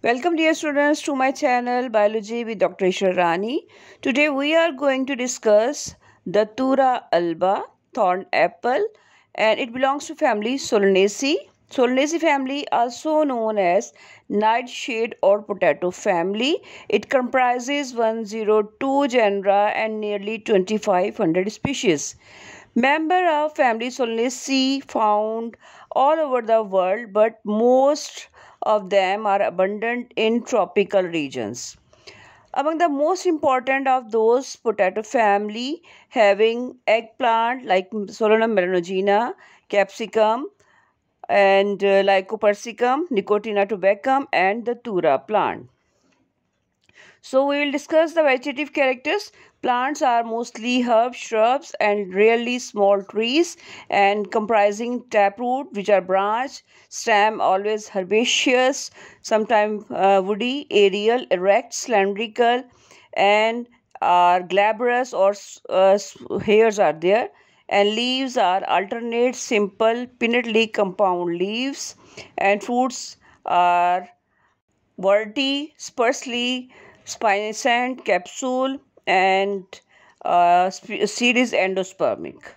Welcome dear students to my channel Biology with Dr. Isharani. Today we are going to discuss the Datura alba thorn apple and it belongs to family Solanaceae. Solanaceae family also known as nightshade or potato family. It comprises 102 genera and nearly 2500 species. Member of family Solanaceae found all over the world but most of them are abundant in tropical regions. Among the most important of those potato family having eggplant like Solanum melongena, capsicum and uh, Lycopersicum, Nicotiana tabacum and Datura plant. So we will discuss the vegetative characters. Plants are mostly herbs, shrubs and rarely small trees and comprising taproot which are branch, stem always herbaceous, sometimes uh, woody, aerial, erect, cylindrical and are glabrous or uh, hairs are there and leaves are alternate simple pinnately compound leaves and fruits are verti, sparsely spinescent capsule and uh, seed is endospermic.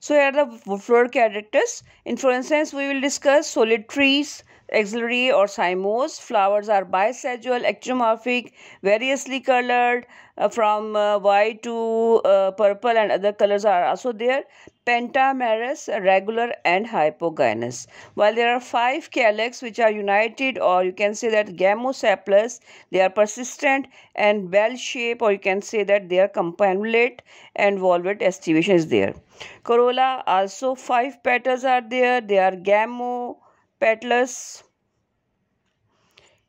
So here are the flower characters. In for instance, we will discuss solitaries, axillary or cymose. Flowers are bisexual, actinomorphic, variously colored uh, from uh, white to uh, purple and other colors are also there. Pentamerous, regular and hypogynous. While there are five calyx which are united or you can say that gamosepalous, they are persistent and bell-shaped or you can say that they are campanulate and volvulate estivation is there. Corolla also five petals are there. They are gamo petalous,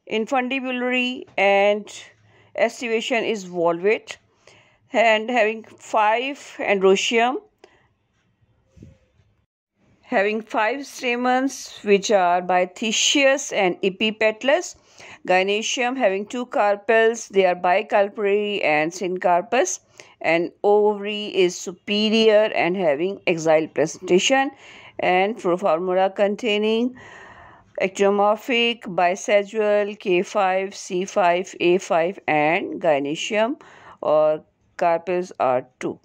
infundibulary and estivation is volvate and having five androecium having five stamens which are biathecious and epipetalous gynoecium having two carpels they are bicarpellary and syncarpous and ovary is superior and having axile placentation and formula containing actinomorphic, bisexual, K5, C5, A5 and gynoecium or carpels are 2.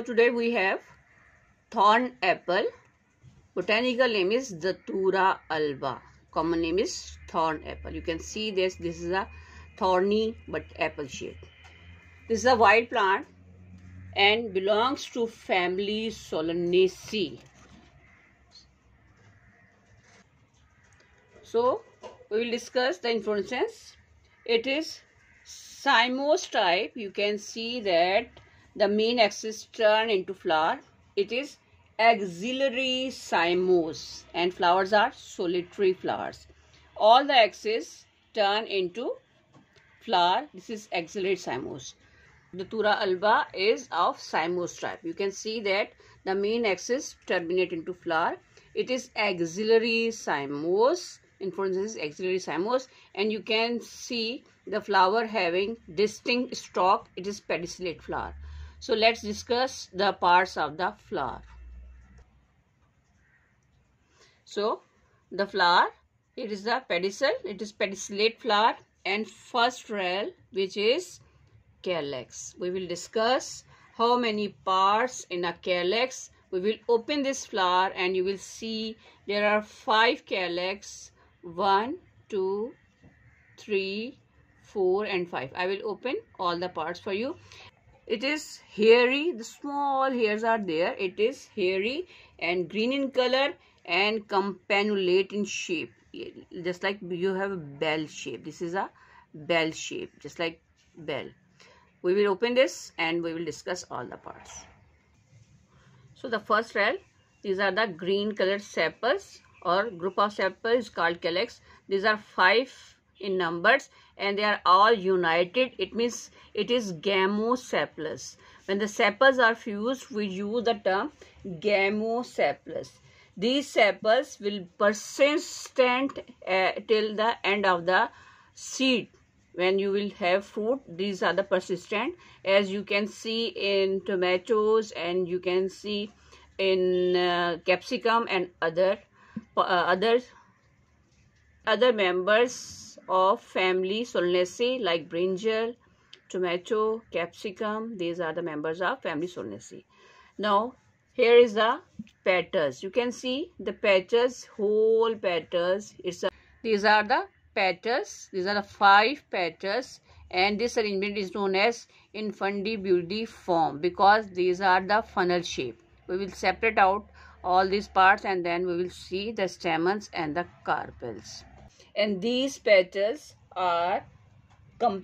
So today we have thorn apple. Botanical name is Datura alba. Common name is thorn apple. You can see this. This is a thorny but apple shape. This is a wild plant and belongs to family Solanaceae. So we will discuss the inflorescence. It is cymose type. You can see that the main axis turn into flower. It is axillary cymose and flowers are solitary flowers. All the axes turn into flower. This is axillary cymose. Datura alba is of cymose type. You can see that the main axis terminate into flower. It is axillary cymose. In for instance, axillary cymose and you can see the flower having distinct stalk. It is pedicellate flower. So let's discuss the parts of the flower. So the flower, it is the pedicel, it is pedicellate flower and first rel which is calyx. We will discuss how many parts in a calyx. We will open this flower and you will see there are five calyx. One, two, three, four and five. I will open all the parts for you it is hairy. The small hairs are there. It is hairy and green in color and campanulate in shape. Just like you have a bell shape. This is a bell shape just like bell. We will open this and we will discuss all the parts. So the first rail these are the green colored sepals or group of sepals called calyx. These are five in numbers and they are all united. It means it is gamosepalous when the sepals are fused we use the term gamosepalous these sepals will persistent uh, till the end of the seed. When you will have fruit these are the persistent. As you can see in tomatoes and you can see in uh, capsicum and other uh, other other members of family Solanaceae like brinjal, tomato, capsicum. These are the members of family Solanaceae. Now, here is the petals. You can see the petals, whole petals. It's a, these are the petals. These are the five petals and this arrangement is known as infundibuliform because these are the funnel shape. We will separate out all these parts and then we will see the stamens and the carpels. And these petals are uh,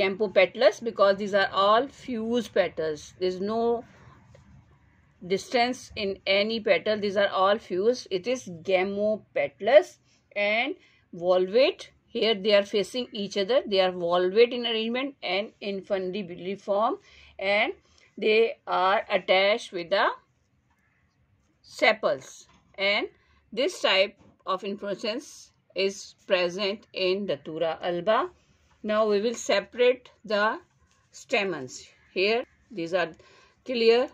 gamopetalous because these are all fused petals. There is no distance in any petal. These are all fused. It is gamopetalous and volvate. Here they are facing each other. They are volvate in arrangement and infundibuliform and they are attached with the sepals and this type of inflorescence is present in Datura alba. Now we will separate the stamens. Here these are clear.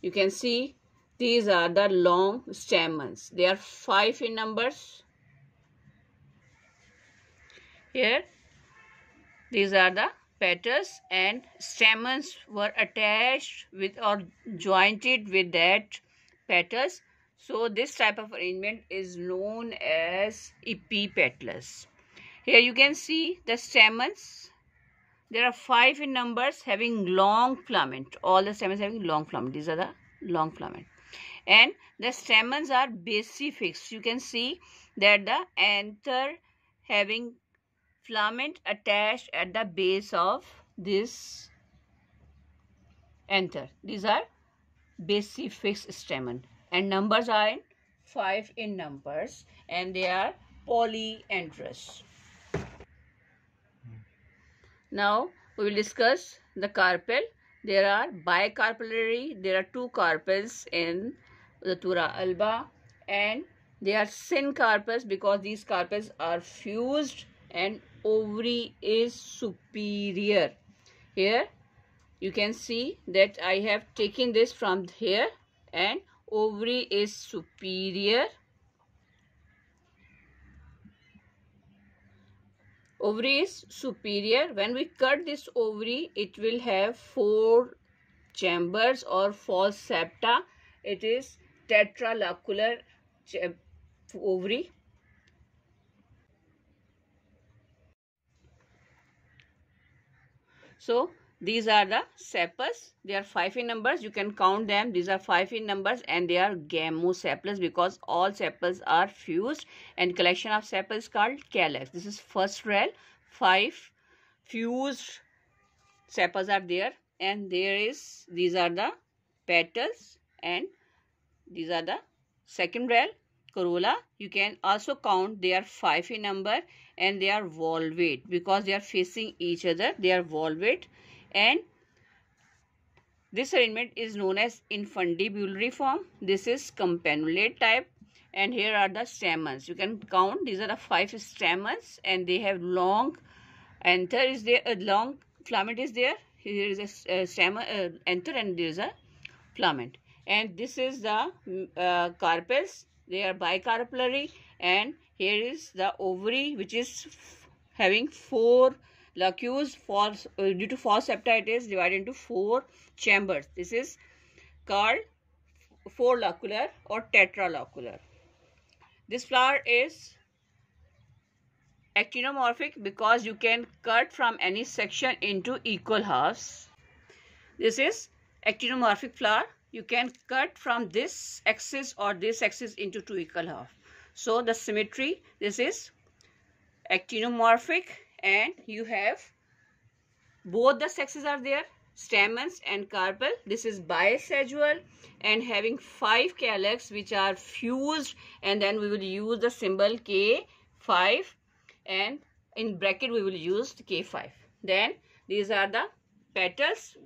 You can see these are the long stamens. They are five in numbers. Here these are the petals and stamens were attached with or jointed with that petals. So this type of arrangement is known as epipetalous. Here you can see the stamens. There are five in numbers having long filament. All the stamens having long filament. These are the long filament. And the stamens are basifix. You can see that the anther having filament attached at the base of this anther. These are basifix stamen and numbers are in 5 in numbers and they are polyandrous. Now we will discuss the carpel. There are bicarpellary. There are two carpels in the Datura alba and they are syncarpous because these carpels are fused and ovary is superior. Here you can see that I have taken this from here and ovary is superior. Ovary is superior. When we cut this ovary, it will have four chambers or false septa. It is tetralocular ovary So these are the sepals. They are five in numbers. You can count them. These are five in numbers and they are gamosepalous because all sepals are fused and collection of sepals called calyx. This is first rail. Five fused sepals are there and there is these are the petals and these are the second rail corolla. You can also count they are five in number and they are volvate because they are facing each other. They are volvate and this arrangement is known as infundibuliform. This is campanulate type and here are the stamens. You can count these are the five stamens and they have long anther is there, a long filament is there. Here is a uh, stamen, uh, anther and there is a filament. And this is the uh, carpels. They are bicarpellary and here is the ovary which is having four locules for uh, due to four septa it is divided into four chambers. This is called four locular or tetralocular. This flower is actinomorphic because you can cut from any section into equal halves. This is actinomorphic flower. You can cut from this axis or this axis into two equal half. So the symmetry, this is actinomorphic and you have both the sexes are there stamens and carpel this is bisexual and having five calyx which are fused and then we will use the symbol k5 and in bracket we will use k5 then these are the petals.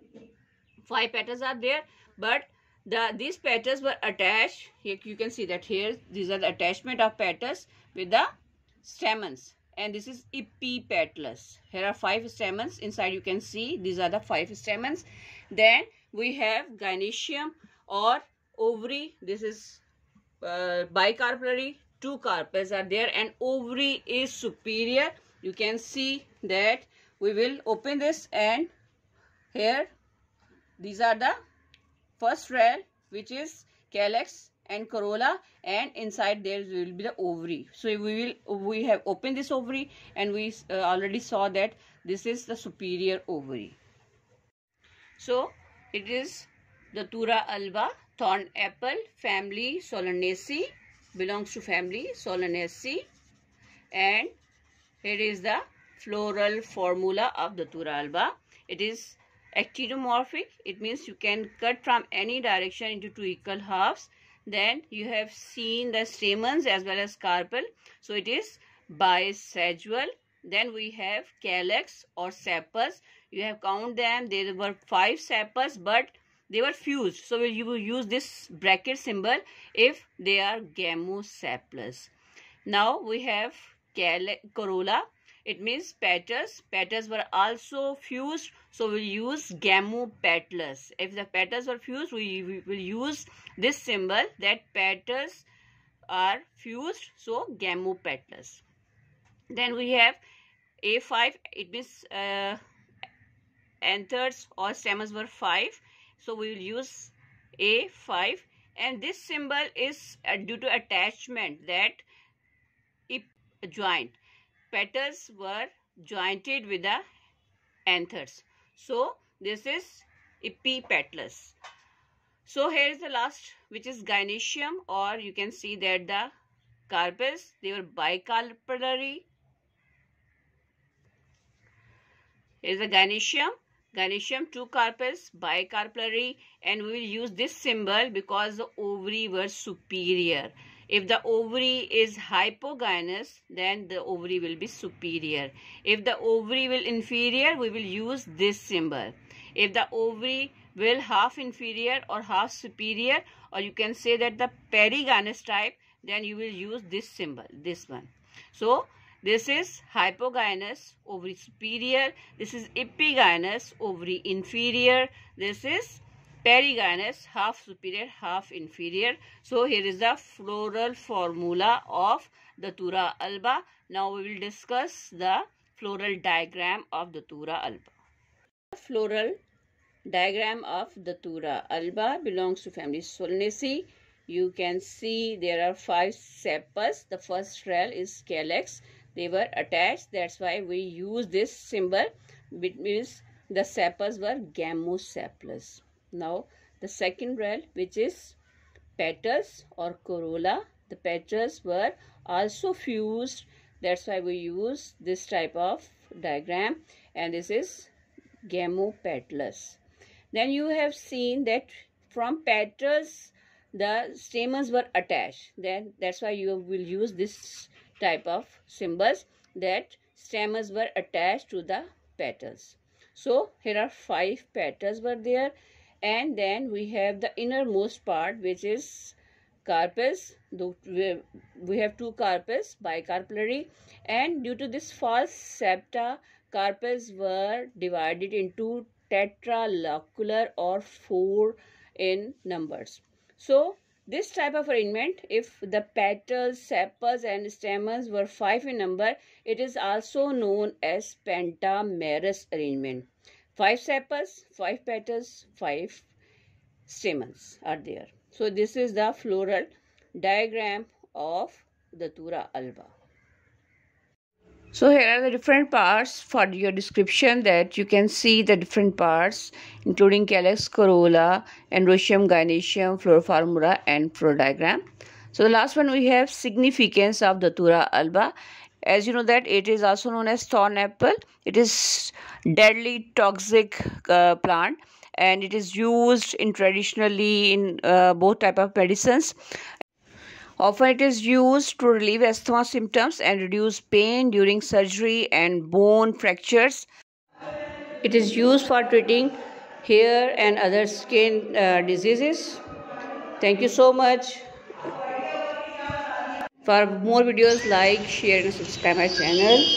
Five petals are there but the these petals were attached. Here you can see that here these are the attachment of petals with the stamens and this is epipetalous. Here are five stamens. Inside you can see these are the five stamens. Then we have gynoecium or ovary. This is uh, bicarpellary. Two carpels are there and ovary is superior. You can see that we will open this and here these are the first rail which is calyx and corolla and inside there will be the ovary. So we will we have opened this ovary and we uh, already saw that this is the superior ovary. So it is Datura alba thorn apple family solanaceae belongs to family solanaceae and here is the floral formula of Datura alba. It is actinomorphic. It means you can cut from any direction into two equal halves then you have seen the stamens as well as carpel. So it is bisexual. Then we have calyx or sepals. You have count them. There were five sepals but they were fused. So you will use this bracket symbol if they are gamosepalous. Now we have corolla it means petals. Petals were also fused. So we'll use gamopetalous. If the petals were fused, we, will use this symbol that petals are fused. So gamopetalous. Then we have A5. It means uh, anthers or stamens were 5. So we will use A5. And this symbol is uh, due to attachment that joint petals were jointed with the anthers. So this is epipetalous. So here is the last which is gynoecium or you can see that the carpels they were bicarpellary. Here is the gynoecium. Gynoecium two carpels bicarpellary and we will use this symbol because the ovary were superior. If the ovary is hypogynous, then the ovary will be superior. If the ovary will inferior, we will use this symbol. If the ovary will half inferior or half superior, or you can say that the perigynous type, then you will use this symbol, this one. So, this is hypogynous, ovary superior. This is epigynous, ovary inferior. This is perigynous, half superior, half inferior. So here is the floral formula of Datura alba. Now we will discuss the floral diagram of Datura alba. The floral diagram of Datura alba belongs to family Solanaceae. You can see there are five sepals. The first rail is calyx. They were attached. That's why we use this symbol. It means the sepals were gamosepalous. Now the second rail which is petals or corolla. The petals were also fused. That's why we use this type of diagram and this is gamopetalous. Then you have seen that from petals the stamens were attached. Then that's why you will use this type of symbols that stamens were attached to the petals. So here are five petals were there and then we have the innermost part which is carpus. We have two carpus bicarpellary and due to this false septa carpus were divided into tetralocular or four in numbers. So this type of arrangement if the petals sepals and stamens were five in number it is also known as pentamerous arrangement Five sepals, five petals, five stamens are there. So this is the floral diagram of Datura alba. So here are the different parts for your description that you can see the different parts including calyx, corolla, androecium, gynoecium, floral formula and flower diagram. So the last one we have significance of Datura alba. As you know that it is also known as thorn apple. It is deadly toxic uh, plant and it is used in traditionally in uh, both type of medicines Often it is used to relieve asthma symptoms and reduce pain during surgery and bone fractures. It is used for treating hair and other skin uh, diseases. Thank you so much. For more videos, like, share and subscribe my channel.